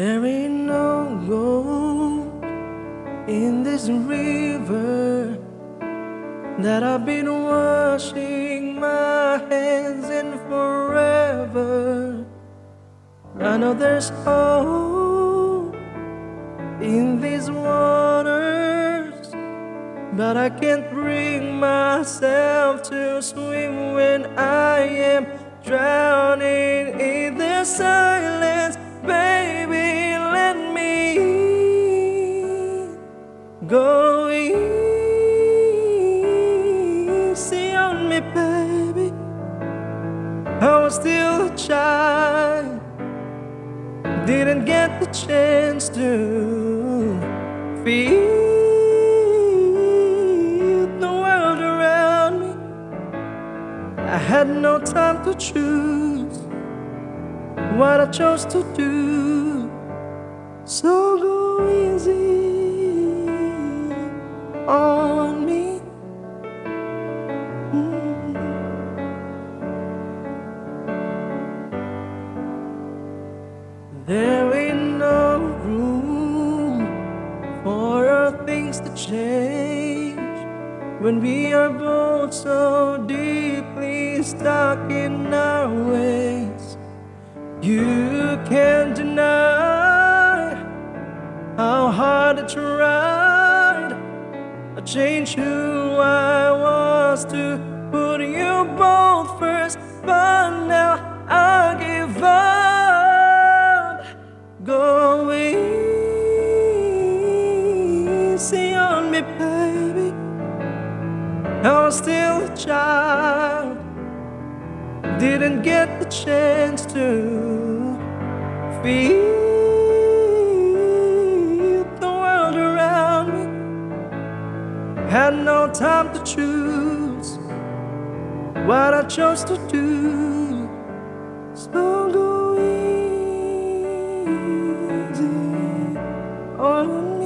There ain't no gold in this river that I've been washing my hands in forever. I know there's hope in these waters, but I can't bring myself to swim when I am drowning was still a child, didn't get the chance to feel the world around me. I had no time to choose what I chose to do. There ain't no room for our things to change when we are both so deeply stuck in our ways. You can't deny how hard I tried to change who I was to put you both first, but now Go easy on me, baby. I was still a child, didn't get the chance to feel the world around me. Had no time to choose what I chose to do. So on